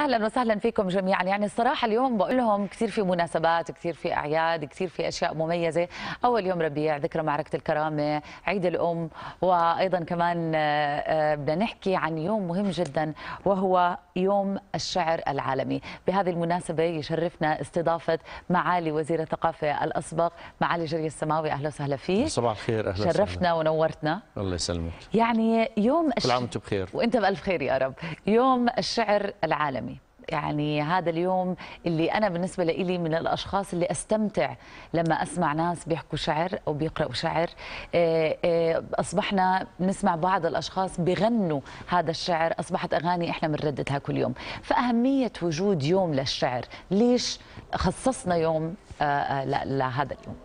أهلا وسهلا فيكم جميعا. يعني الصراحة اليوم بقول لهم كثير في مناسبات كثير في أعياد كثير في أشياء مميزة. أول يوم ربيع ذكرى معركة الكرامة عيد الأم وأيضا كمان آه، بدنا نحكي عن يوم مهم جدا وهو يوم الشعر العالمي. بهذه المناسبة يشرفنا استضافة معالي وزير الثقافة الأسبق معالي جري السماوي. أهلا وسهلا فيك. صباح الخير أهلا. شرفتنا ونورتنا. الله يسلمك. يعني يوم كل عام وأنتم بخير. وأنت بألف خير يا رب. يوم الشعر العالمي. يعني هذا اليوم اللي أنا بالنسبة لي من الأشخاص اللي أستمتع لما أسمع ناس بيحكوا شعر أو بيقرأوا شعر. آه، آه، أصبحنا نسمع بعض الأشخاص بغنوا هذا الشعر أصبحت أغاني إحنا بنرددها كل يوم. فأهمية وجود يوم للشعر ليش خصصنا يوم آه، لهذا اليوم؟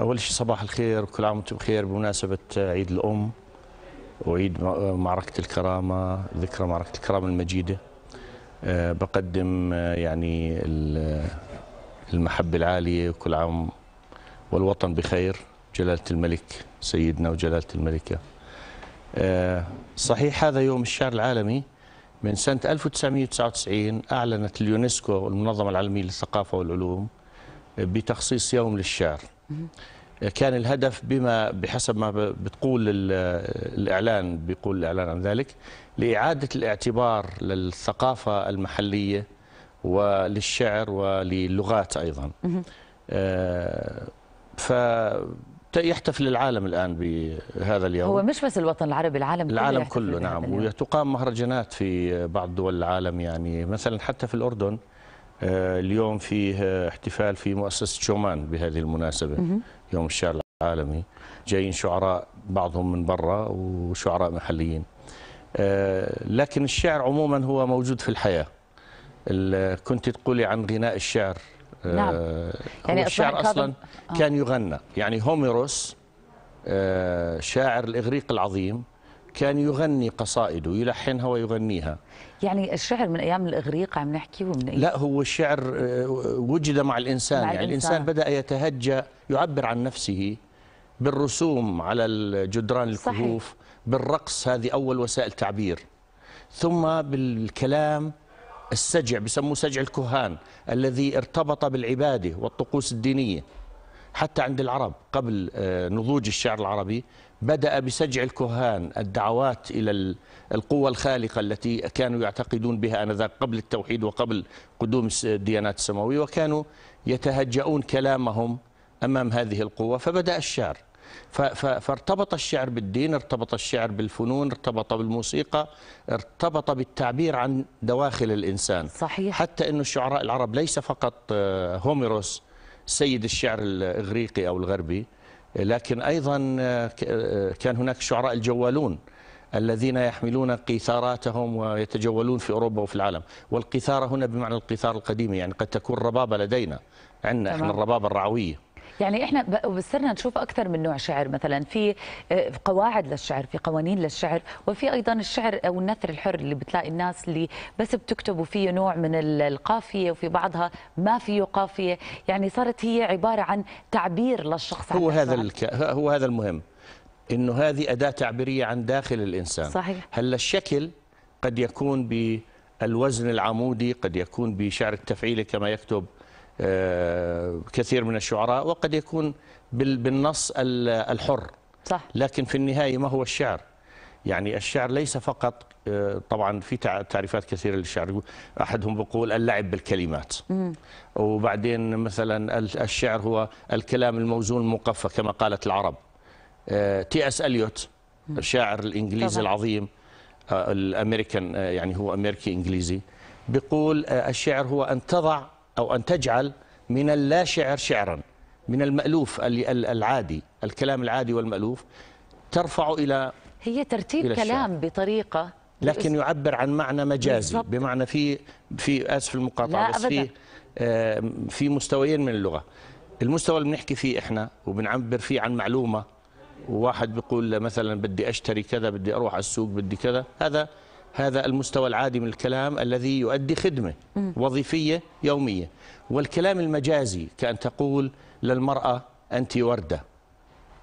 أول شيء صباح الخير وكل عام وأنتم بخير. بمناسبة عيد الأم وعيد معركة الكرامة ذكرى معركة الكرامة المجيدة. بقدم آه، يعني ال- المحبة العالية وكل عام والوطن بخير جلالة الملك سيدنا وجلالة الملكة. آه، صحيح هذا يوم الشعر العالمي من سنة 1999 أعلنت اليونسكو والمنظمة العالمية للثقافة والعلوم بتخصيص يوم للشعر كان الهدف بما بحسب ما بتقول ال- الإعلان بيقول الإعلان عن ذلك لإعادة الاعتبار للثقافة المحلية وللشعر وللغات أيضا. آه، فيحتفل العالم الآن بهذا اليوم. هو مش بس الوطن العربي العالم كله العالم يحتفل كله نعم. وتقام مهرجانات في بعض دول العالم يعني مثلا حتى في الأردن اليوم فيه آه، احتفال في مؤسسة شومان بهذه المناسبة. يوم الشعر العالمي. جايين شعراء بعضهم من برا وشعراء محليين. آه، لكن الشعر عموما هو موجود في الحياة. ال- كنت تقولي عن غناء الشعر. آه، نعم. يعني الشعر أصلا آه. كان يغنى. يعني هوميروس آه، شاعر الإغريق العظيم كان يغني قصائده يلحنها ويغنيها يعني الشعر من أيام الإغريق عم نحكي ومن أيام لا هو الشعر آه، وجد مع الإنسان مع يعني الإنسان. الإنسان بدأ يتهجى يعبر عن نفسه بالرسوم على الجدران صحيح. الكهوف بالرقص هذه أول وسائل تعبير ثم بالكلام السجع بسموه سجع الكهان الذي ارتبط بالعبادة والطقوس الدينية حتى عند العرب قبل آه، نضوج الشعر العربي بدأ بسجع الكهان الدعوات إلى ال- القوة الخالقة التي كانوا يعتقدون بها آنذاك قبل التوحيد وقبل قدوم الديانات السماوية وكانوا يتهجؤون كلامهم أمام هذه القوة فبدأ الشعر. فارتبط الشعر بالدين ارتبط الشعر بالفنون ارتبط بالموسيقى ارتبط بالتعبير عن دواخل الإنسان. صحيح. حتى أن الشعراء العرب ليس فقط آه، هوميروس سيد الشعر الإغريقي أو الغربي لكن أيضا آه، آه، كان هناك الشعراء الجوالون الذين يحملون قيثاراتهم ويتجولون في أوروبا وفي العالم. والقيثارة هنا بمعنى القيثار القديمة يعني قد تكون ربابة لدينا. عندنا إحنا. الربابة الرعوية. يعني إحنا وصرنا نشوف أكثر من نوع شعر مثلا في آه، قواعد للشعر في قوانين للشعر وفي أيضا الشعر أو النثر الحر اللي بتلاقي الناس اللي بس بتكتبوا فيه نوع من ال- القافية وفي بعضها ما فيه قافية يعني صارت هي عبارة عن تعبير للشخص هو هذا. الك... هو هذا المهم إنه هذه أداة تعبيرية عن داخل الإنسان صحيح. هلأ الشكل قد يكون بالوزن العمودي قد يكون بشعر التفعيله كما يكتب كثير من الشعراء وقد يكون بال- بالنص ال- الحر. صح. لكن في النهاية ما هو الشعر؟ يعني الشعر ليس فقط آه، طبعا في تع- تعريفات كثيرة للشعر. أحدهم بيقول اللعب بالكلمات. وبعدين مثلا ال- الشعر هو الكلام الموزون المقفى كما قالت العرب. آه، تي إس إليوت الشاعر الإنجليزي طبعاً. العظيم آه، الأمريكان آه، يعني هو أمريكي إنجليزي بيقول آه، الشعر هو أن تضع أو أن تجعل من اللا شعر شعرا من المألوف ال- ال- العادي الكلام العادي والمألوف ترفع إلى هي ترتيب إلى. كلام بطريقة لكن يعبر عن معنى مجازي بالضبط. بمعنى في في آسف المقاطعة بس. في آه، في مستويين من اللغة المستوى اللي بنحكي فيه إحنا وبنعبر فيه عن معلومة وواحد بيقول مثلا بدي أشتري كذا بدي أروح على السوق بدي كذا هذا هذا المستوى العادي من الكلام الذي يؤدي خدمة وظيفية يومية. والكلام المجازي كأن تقول للمرأة أنت وردة.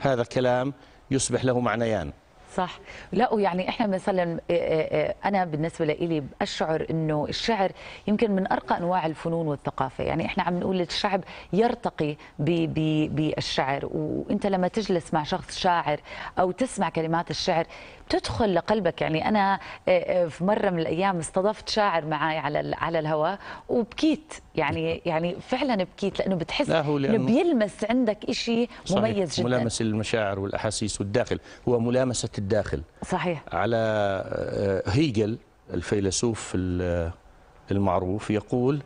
هذا كلام يصبح له معنيان. صح. لا ويعني إحنا مثلا آه، آه، أنا بالنسبة لي أشعر إنه الشعر يمكن من أرقى أنواع الفنون والثقافة. يعني إحنا عم نقول الشعب يرتقي بالشعر. وإنت لما تجلس مع شخص شاعر أو تسمع كلمات الشعر بتدخل لقلبك. يعني أنا آه، آه، في مرة من الأيام استضفت شاعر معي على على الهواء وبكيت. يعني يعني فعلا بكيت لأنه بتحس لا، هو إنه لأنه- بيلمس عندك شيء صحيح. مميز جدا. ملامسة المشاعر والأحاسيس والداخل. هو ملامسة الداخل. صحيح. على آه، هيجل الفيلسوف ال- المعروف يقول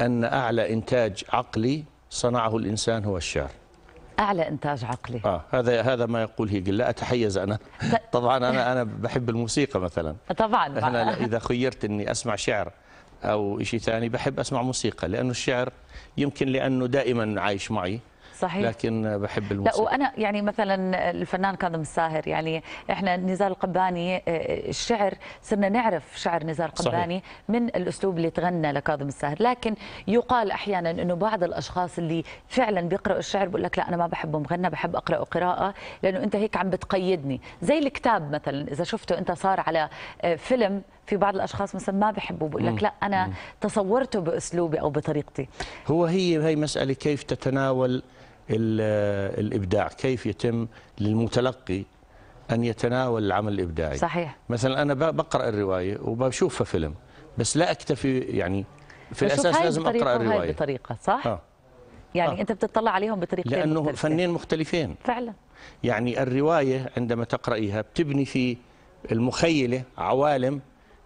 أن أعلى إنتاج عقلي صنعه الإنسان هو الشعر. أعلى إنتاج عقلي. آه هذا هذا ما يقول هيجل. لا أتحيز أنا. طبعا أنا أنا بحب الموسيقى مثلا. طبعا. أنا إذا خيرت إني أسمع شعر أو شيء ثاني بحب أسمع موسيقى لأنه الشعر يمكن لأنه دائما عايش معي. صحيح. لكن بحب لا الموسيقى. وأنا يعني مثلا الفنان كاظم الساهر يعني إحنا نزار القباني آه، الشعر صرنا نعرف شعر نزار القباني من الأسلوب اللي تغنى لكاظم الساهر. لكن يقال أحيانا إنه بعض الأشخاص اللي فعلا بيقرأوا الشعر بقول لك لا أنا ما بحبه مغنى بحب اقراه قراءة لأنه أنت هيك عم بتقيدني. زي الكتاب مثلا إذا شفته أنت صار على آه، فيلم في بعض الأشخاص مثلا ما بحبوا بقول لك لا أنا تصورته بأسلوبي أو بطريقتي. هو هي هي مسألة كيف تتناول ال- الإبداع كيف يتم للمتلقي أن يتناول العمل الإبداعي صحيح مثلا أنا ب- بقرأ الرواية وبشوفها فيلم بس لا أكتفي يعني في هاي لازم أقرأ وهاي الرواية بطريقة صح آه. يعني آه. أنت بتطلع عليهم بطريقتين لأنه مختلفين. فنين مختلفين فعلا يعني الرواية عندما تقرأيها بتبني في المخيلة عوالم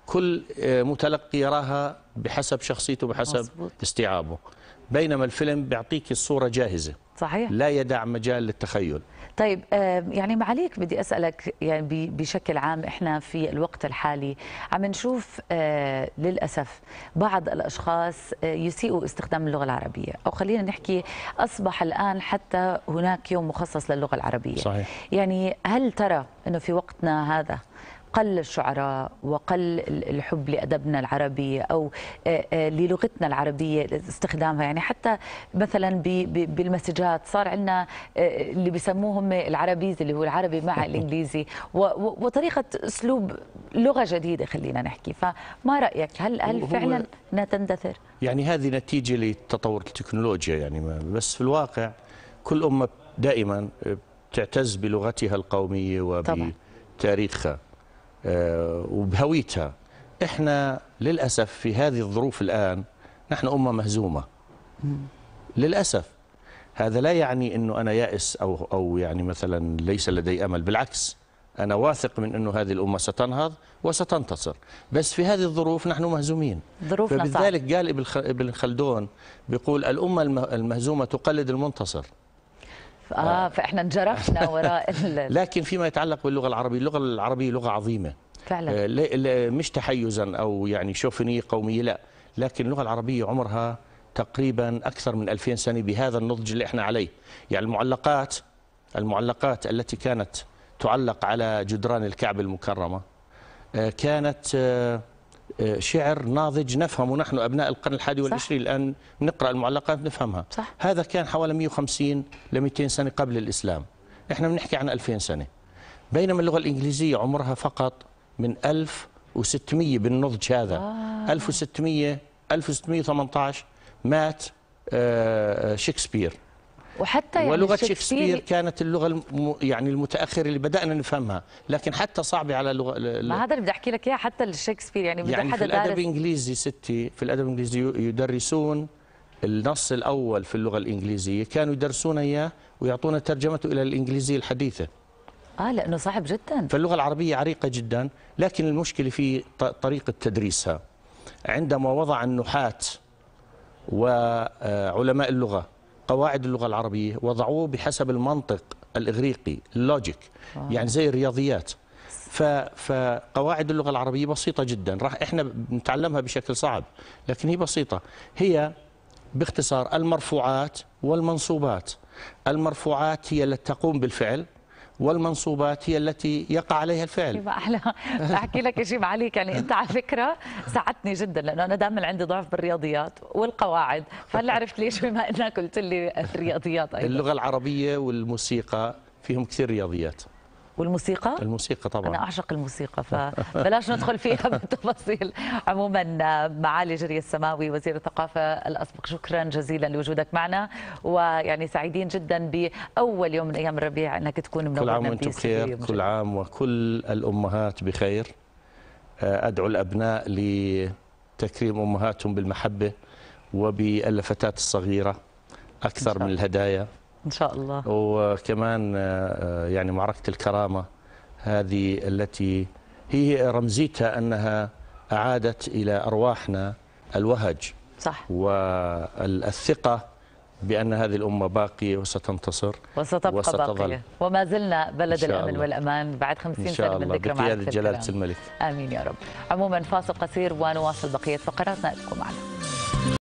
كل آه، متلقي يراها بحسب شخصيته بحسب مظبوط. استيعابه بينما الفيلم بيعطيك الصورة جاهزة صحيح. لا يدع مجال للتخيل. طيب يعني معاليك بدي أسألك يعني بشكل عام إحنا في الوقت الحالي عم نشوف آه، للأسف بعض الأشخاص آه، يسيئوا استخدام اللغة العربية أو خلينا نحكي أصبح الآن حتى هناك يوم مخصص للغة العربية. صحيح. يعني هل ترى إنه في وقتنا هذا قل الشعراء وقل ال- الحب لأدبنا العربي أو آه، آه، للغتنا العربية استخدامها يعني حتى مثلا بالمسجات صار عندنا اللي بيسموهم العربيز اللي هو العربي مع الإنجليزي. و- و- وطريقة أسلوب لغة جديدة خلينا نحكي. فما رأيك؟ هل هل فعلا تندثر؟ يعني هذه نتيجة لتطور التكنولوجيا. يعني بس في الواقع كل أمة دائما تعتز بلغتها القومية طبعاً. وبتاريخها. آه، وبهويتها. إحنا للأسف في هذه الظروف الآن نحن أمة مهزومة. للأسف. هذا لا يعني أنه أنا يائس أو, أو يعني مثلا ليس لدي أمل بالعكس. أنا واثق من أنه هذه الأمة ستنهض وستنتصر. بس في هذه الظروف نحن مهزومين. ظروفنا. فبذلك قال ابن خلدون بيقول الأمة الم- المهزومة تقلد المنتصر. آه فإحنا انجرفنا وراء لكن فيما يتعلق باللغة العربية اللغة العربية لغة عظيمة. فعلا. آه، لا- لا- مش تحيزا أو يعني شوفينية قومية لا. لكن اللغة العربية عمرها تقريبا أكثر من 2000 سنة بهذا النضج اللي إحنا عليه. يعني المعلقات المعلقات التي كانت تعلق على جدران الكعبة المكرمة آه، كانت آه، آه، شعر ناضج نفهمه نحن أبناء القرن الحادي والعشرين الآن نقرأ المعلقات نفهمها. صح. هذا كان حوالي 150 ل 200 سنة قبل الإسلام. إحنا بنحكي عن 2000 سنة. بينما اللغة الإنجليزية عمرها فقط من 1600 بالنضج هذا. آه. 1600 1618 مات آه، شكسبير. وحتى يعني الشكسبير- شكسبير كانت اللغة الم... يعني المتأخرة اللي بدأنا نفهمها لكن حتى صعبة على اللغة ما هذا اللي بدي أحكي لك إياه حتى الشكسبير يعني بده يعني في حدا الأدب دارس الإنجليزي ستي في الأدب الإنجليزي يدرسون النص الأول في اللغة الإنجليزية كانوا يدرسون إياه ويعطونا ترجمته إلى الإنجليزية الحديثة. آه لأنه صعب جدا. فاللغة العربية عريقة جدا لكن المشكلة في ط- طريقة تدريسها. عندما وضع النحاة وعلماء اللغة قواعد اللغة العربية وضعوه بحسب المنطق الإغريقي اللوجيك يعني زي الرياضيات. ف- فقواعد اللغة العربية بسيطة جدا. راح إحنا بنتعلمها بشكل صعب لكن هي بسيطة. هي باختصار المرفوعات والمنصوبات. المرفوعات هي التي تقوم بالفعل. والمنصوبات هي التي يقع عليها الفعل. ما أحلى أحكي لك شيء معاليك يعني أنت على فكرة ساعدتني جدا لأنه أنا دائما عندي ضعف بالرياضيات والقواعد. فهلا عرفت ليش بما إنك قلت لي الرياضيات أيضا. اللغة العربية والموسيقى فيهم كثير رياضيات. والموسيقى؟ الموسيقى طبعا. أنا أعشق الموسيقى فبلاش ندخل فيها بالتفاصيل. عموما معالي جري السماوي وزير الثقافة الأسبق. شكرا جزيلا لوجودك معنا. ويعني سعيدين جدا بأول يوم من أيام الربيع أنك تكون منورنا كل عام وأنتم بخير كل عام وكل الأمهات بخير. أدعو الأبناء لتكريم أمهاتهم بالمحبة وبالفتاة الصغيرة أكثر من الهدايا. إن شاء الله. وكمان يعني معركة الكرامة هذه التي هي رمزيتها أنها أعادت إلى أرواحنا الوهج صح. والثقة بأن هذه الأمة باقية وستنتصر وستبقى وستظل. باقية. وما زلنا بلد الأمن الله. والأمان بعد 50 إن سنة من ذكرى معركة جلالة. الملك. آمين يا رب. عموما فاصل قصير ونواصل بقية فقراتنا. أبقوا معنا.